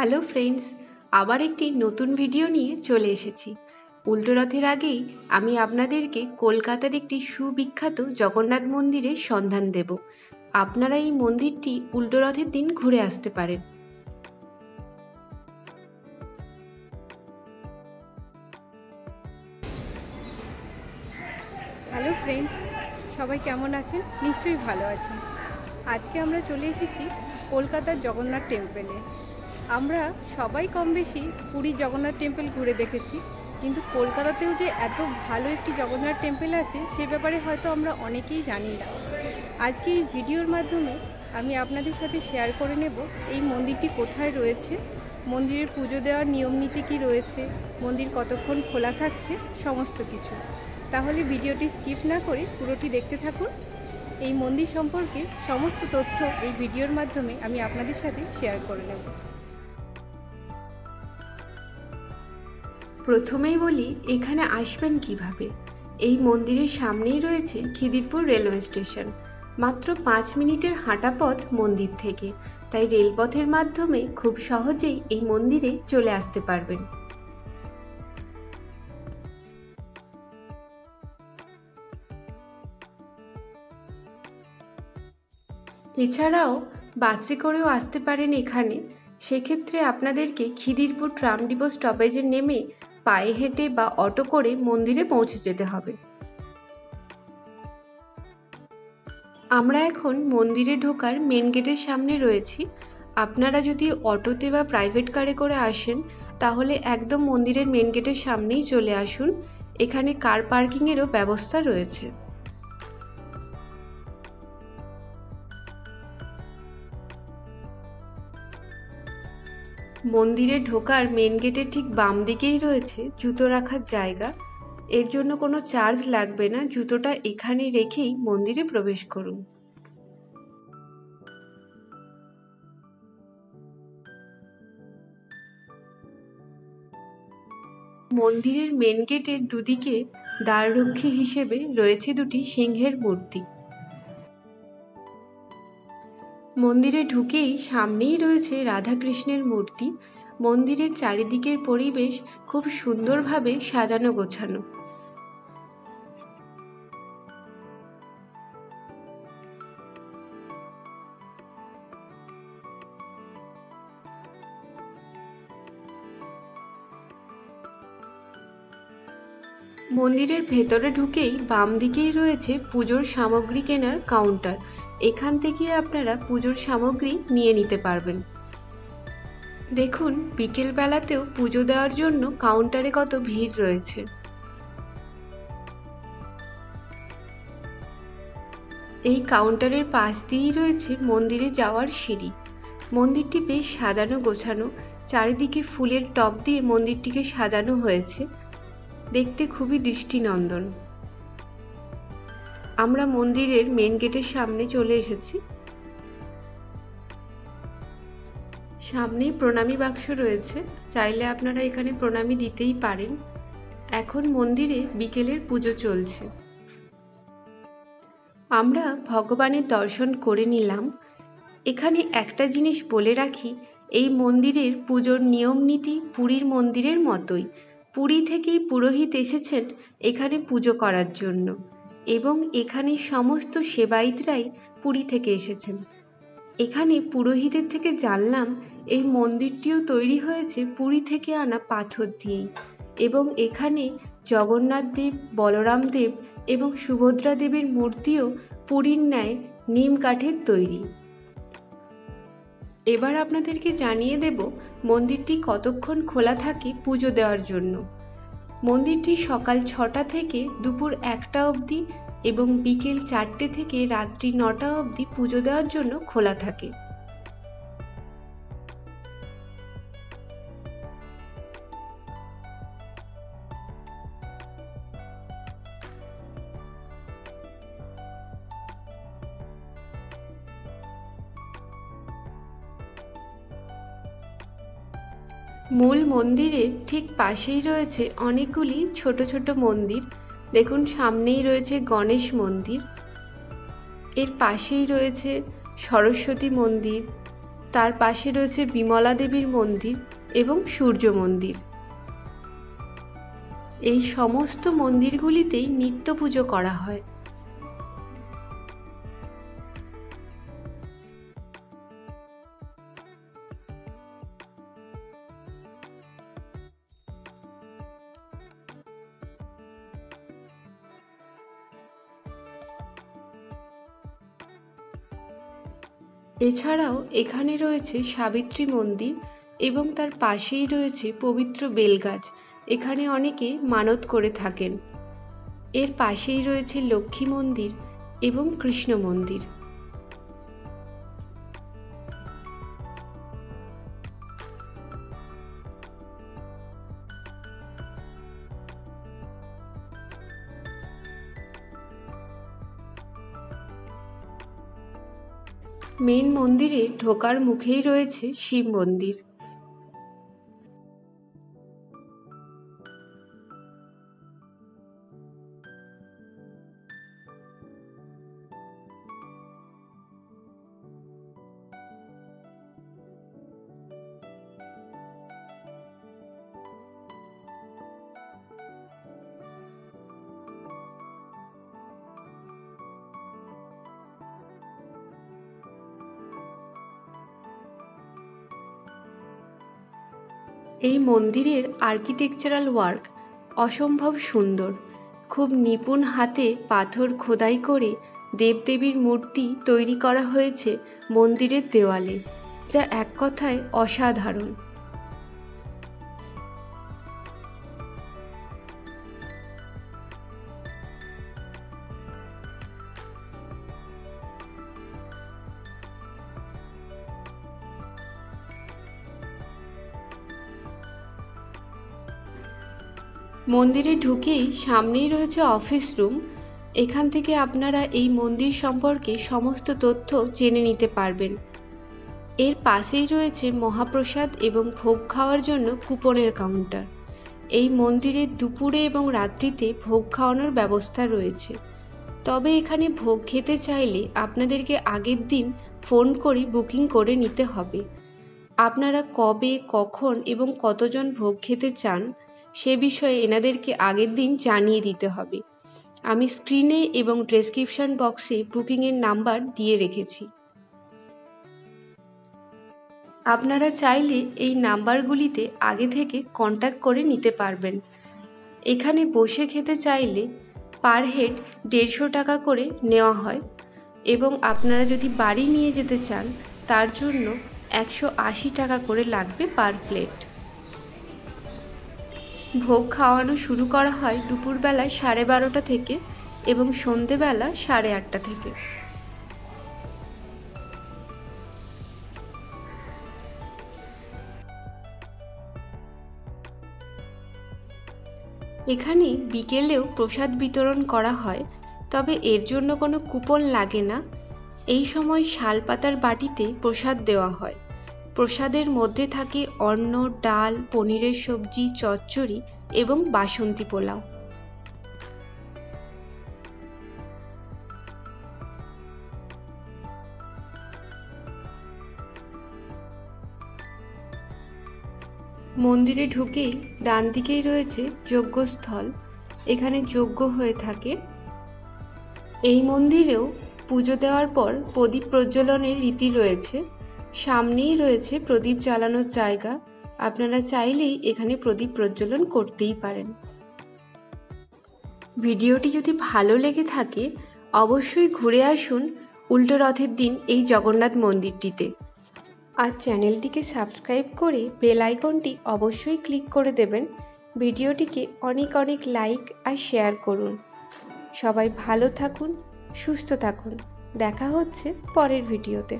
Hello friends, আবার একটি নতুন ভিডিও নিয়ে চলে এসেছি। উল্টো রথের আগেই আমি আপনাদেরকে কলকাতার একটি সুবিখ্যাত জগন্নাথ মন্দিরের সন্ধান দেব। আপনারা এই মন্দিরটি উল্টো রথের দিন ঘুরে আসতে পারেন। হ্যালো ফ্রেন্ডস, সবাই কেমন আছেন? নিশ্চয়ই ভালো আছেন। আজকে আমরা চলে এসেছি কলকাতার জগন্নাথ টেম্পেলে আমরা সবাই কম বেশি পুরীর জগন্নাথ টেম্পল ঘুরে দেখেছি। কিন্তু কলকাতাতেও যে এত ভালো একটি জগন্নাথ টেম্পল আছে, সে ব্যাপারে হয়তো আমরা অনেকেই জানি না। আজকে এই ভিডিওর মাধ্যমে আমি আপনাদের সাথে শেয়ার করে নেব এই মন্দিরটি কোথায় রয়েছে, মন্দিরের পুজো দেওয়ার নিয়ম নীতি কী রয়েছে, মন্দির কতক্ষণ খোলা থাকছে, সমস্ত কিছু। তাহলে ভিডিওটি স্কিপ না করে পুরোটি দেখতে থাকুন। এই মন্দির সম্পর্কে সমস্ত তথ্য এই ভিডিওর মাধ্যমে আমি আপনাদের সাথে শেয়ার করে নেব। প্রথমেই বলি, এখানে আসবেন কীভাবে? এই মন্দিরের সামনেই রয়েছে খিদিরপুর রেলওয়ে স্টেশন। মাত্র পাঁচ মিনিটের হাঁটা পথ মন্দির থেকে। তাই রেলপথের মাধ্যমে খুব সহজেই এই মন্দিরে চলে আসতে পারবেন। এছাড়াও বাসে করেও আসতে পারেন এখানে। সেক্ষেত্রে আপনাদেরকে খিদিরপুর ট্রাম ডিপো স্টপেজে নেমে পায়ে হেঁটে বা অটো করে মন্দিরে পৌঁছে যেতে হবে। আমরা এখন মন্দিরে ঢোকার মেন গেটের সামনে রয়েছি। আপনারা যদি অটোতে বা প্রাইভেট কারে করে আসেন, তাহলে একদম মন্দিরের মেন গেটের সামনেই চলে আসুন। এখানে কার পার্কিংয়েরও ব্যবস্থা রয়েছে। মন্দিরে ঢোকার মেন গেটের ঠিক বাম দিকেই রয়েছে জুতো রাখার জায়গা। এর জন্য কোনো চার্জ লাগবে না, জুতোটা এখানে রেখেই মন্দিরে প্রবেশ করুন। মন্দিরের মেন গেটের দুদিকে দ্বাররক্ষী হিসেবে রয়েছে দুটি সিংহের মূর্তি। মন্দিরে ঢুকেই সামনেই রয়েছে রাধাকৃষ্ণের মূর্তি। মন্দিরের চারিদিকের পরিবেশ খুব সুন্দরভাবে সাজানো গোছানো। মন্দিরের ভেতরে ঢুকেই বাম দিকেই রয়েছে পুজোর সামগ্রী কেনার কাউন্টার। এখান থেকে আপনারা পুজোর সামগ্রী নিয়ে নিতে পারবেন। দেখুন বিকেল বেলাতেও পুজো দেওয়ার জন্য কাউন্টারে কত ভিড় রয়েছে। এই কাউন্টারের পাশ দিয়েই রয়েছে মন্দিরে যাওয়ার সিঁড়ি। মন্দিরটি বেশ সাজানো গোছানো, চারিদিকে ফুলের টব দিয়ে মন্দিরটিকে সাজানো হয়েছে। দেখতে খুবই দৃষ্টিনন্দন। আমরা মন্দিরের মেন গেটের সামনে চলে এসেছি। সামনেই প্রণামী বাক্স রয়েছে। চাইলে আপনারা এখানে প্রণামী দিতেই পারেন। এখন মন্দিরে বিকেলের পুজো চলছে। আমরা ভগবানের দর্শন করে নিলাম। এখানে একটা জিনিস বলে রাখি, এই মন্দিরের পুজোর নিয়ম নীতি পুরীর মন্দিরের মতোই। পুরী থেকেই পুরোহিত এসেছেন এখানে পুজো করার জন্য। এবং এখানে সমস্ত সেবায়িতরাই পুরী থেকে এসেছেন। এখানে পুরোহিতের থেকে জানলাম, এই মন্দিরটিও তৈরি হয়েছে পুরী থেকে আনা পাথর দিয়েই এবং এখানে জগন্নাথ দেব, বলরাম দেব এবং সুভদ্রা দেবীর মূর্তিও পুরীর ন্যায় নিম কাঠের তৈরি। এবার আপনাদেরকে জানিয়ে দেব মন্দিরটি কতক্ষণ খোলা থাকে পুজো দেওয়ার জন্য। মন্দিরটি সকাল ছটা থেকে দুপুর একটা অবধি এবং বিকেল চারটে থেকে রাত্রি নটা অবধি পুজো দেওয়ার জন্য খোলা থাকে। মূল মন্দিরের ঠিক পাশেই রয়েছে অনেকগুলি ছোট ছোট মন্দির। দেখুন, সামনেই রয়েছে গণেশ মন্দির। এর পাশেই রয়েছে সরস্বতী মন্দির। তার পাশে রয়েছে বিমলা দেবীর মন্দির এবং সূর্য মন্দির। এই সমস্ত মন্দিরগুলিতেই নিত্য পুজো করা হয়। এছাড়াও এখানে রয়েছে সাবিত্রী মন্দির এবং তার পাশেই রয়েছে পবিত্র বেলগাছ। এখানে অনেকে মানত করে থাকেন। এর পাশেই রয়েছে লক্ষ্মী মন্দির এবং কৃষ্ণ মন্দির। মেন মন্দিরে ঢোকার মুখেই রয়েছে শিব মন্দির। এই মন্দিরের আর্কিটেকচারাল ওয়ার্ক অসম্ভব সুন্দর। খুব নিপুণ হাতে পাথর খোদাই করে দেবদেবীর মূর্তি তৈরি করা হয়েছে মন্দিরের দেওয়ালে, যা এক কথায় অসাধারণ। মন্দিরে ঢুকেই সামনেই রয়েছে অফিস রুম এখান থেকে আপনারা এই মন্দির সম্পর্কে সমস্ত তথ্য জেনে নিতে পারবেন। এর পাশেই রয়েছে মহাপ্রসাদ এবং ভোগ খাওয়ার জন্য কুপনের কাউন্টার এই মন্দিরে দুপুরে এবং রাত্রিতে ভোগ খাওয়ানোর ব্যবস্থা রয়েছে। তবে এখানে ভোগ খেতে চাইলে আপনাদেরকে আগের দিন ফোন করে বুকিং করে নিতে হবে। আপনারা কবে, কখন এবং কতজন ভোগ খেতে চান সে বিষয়ে এনাদেরকে আগের দিন জানিয়ে দিতে হবে। আমি স্ক্রিনে এবং ডেসক্রিপশন বক্সে বুকিংয়ের নাম্বার দিয়ে রেখেছি। আপনারা চাইলে এই নাম্বারগুলিতে আগে থেকে কন্ট্যাক্ট করে নিতে পারবেন। এখানে বসে খেতে চাইলে পার হেড দেড়শো টাকা করে নেওয়া হয় এবং আপনারা যদি বাড়ি নিয়ে যেতে চান, তার জন্য একশো আশি টাকা করে লাগবে পার প্লেট। ভোগ খাওয়ানো শুরু করা হয় দুপুরবেলা সাড়ে বারোটা থেকে এবং সন্ধেবেলা সাড়ে আটটা থেকে। এখানে বিকেলেও প্রসাদ বিতরণ করা হয়, তবে এর জন্য কোনো কুপন লাগে না। এই সময় শালপাতার বাটিতে প্রসাদ দেওয়া হয়। প্রসাদের মধ্যে থাকে অন্ন, ডাল, পনিরের সবজি, চচ্চড়ি এবং বাসন্তী পোলাও। মন্দিরে ঢুকেই ডান দিকেই রয়েছে যজ্ঞস্থল। এখানে যজ্ঞ হয়ে থাকে। এই মন্দিরেও পুজো দেওয়ার পর প্রদীপ প্রজ্বলনের রীতি রয়েছে। সামনেই রয়েছে প্রদীপ জ্বালানোর জায়গা। আপনারা চাইলেই এখানে প্রদীপ প্রজ্বলন করতেই পারেন। ভিডিওটি যদি ভালো লেগে থাকে, অবশ্যই ঘুরে আসুন উল্টো রথের দিন এই জগন্নাথ মন্দিরটিতে। আর চ্যানেলটিকে সাবস্ক্রাইব করে বেল আইকনটি অবশ্যই ক্লিক করে দেবেন। ভিডিওটিকে অনেক অনেক লাইক আর শেয়ার করুন। সবাই ভালো থাকুন, সুস্থ থাকুন। দেখা হচ্ছে পরের ভিডিওতে।